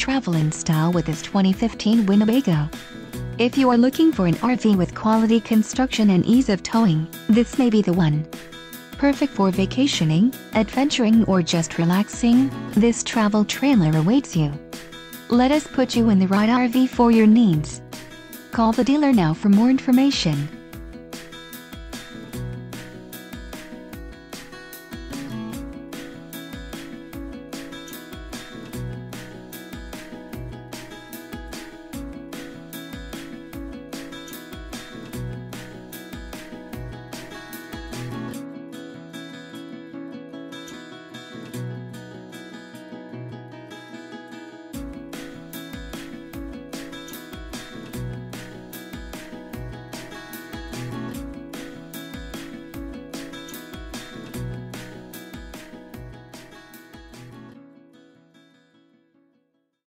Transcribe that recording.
travel in style with this 2015 Winnebago. If you are looking for an RV with quality construction and ease of towing, this may be the one. Perfect for vacationing, adventuring or just relaxing, this travel trailer awaits you. Let us put you in the right RV for your needs. Call the dealer now for more information.